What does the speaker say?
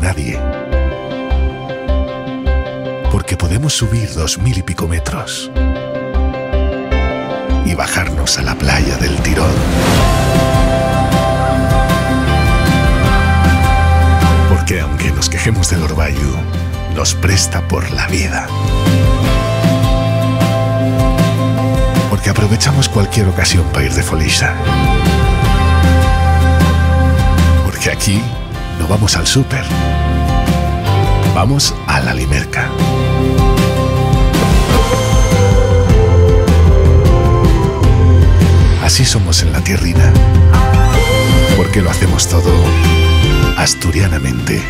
nadie. Porque podemos subir dos mil y pico metros y bajarnos a la playa del tirón. Porque aunque nos quejemos del Orbayu, nos presta por la vida. Porque aprovechamos cualquier ocasión para ir de folisa. Porque aquí no vamos al súper. Vamos a la limerca. Así somos en la tierrina. Porque lo hacemos todo asturianamente.